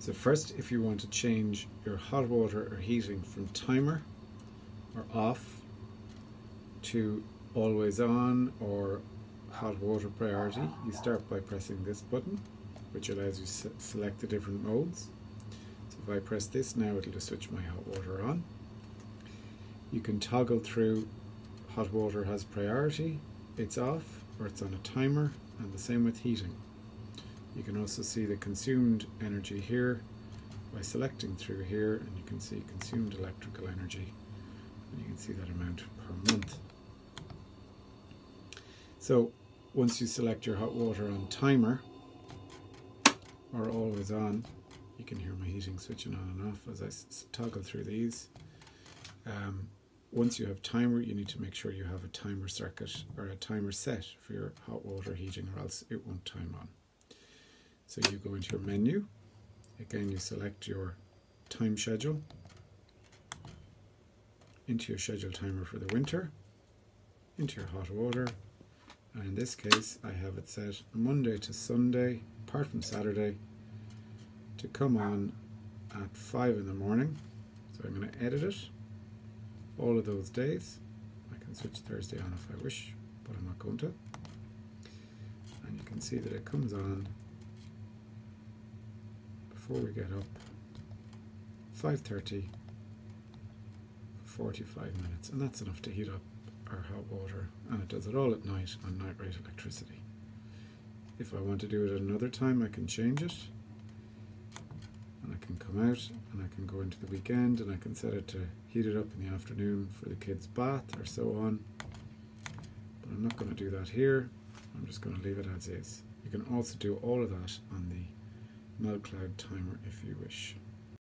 So first, if you want to change your hot water or heating from timer or off to always on or hot water priority, you start by pressing this button, which allows you to select the different modes. So if I press this now, it'll just switch my hot water on. You can toggle through hot water has priority, it's off, or it's on a timer, and the same with heating. You can also see the consumed energy here by selecting through here, and you can see consumed electrical energy, and you can see that amount per month. So once you select your hot water on timer or always on, you can hear my heating switching on and off as I toggle through these. Um, once you have timer, you need to make sure you have a timer circuit or a timer set for your hot water heating or else it won't time on. So you go into your menu, again you select your time schedule, into your schedule timer for the winter, into your hot water, and in this case I have it set Monday to Sunday, apart from Saturday, to come on at 5 in the morning. So I'm going to edit it all of those days. I can switch Thursday on if I wish, but I'm not going to. And you can see that it comes on before we get up 5.30 45 minutes and that's enough to heat up our hot water and it does it all at night on night rate electricity. If I want to do it at another time I can change it and I can come out and I can go into the weekend and I can set it to heat it up in the afternoon for the kids bath or so on but I'm not going to do that here I'm just going to leave it as is. You can also do all of that on the MELCloud timer if you wish.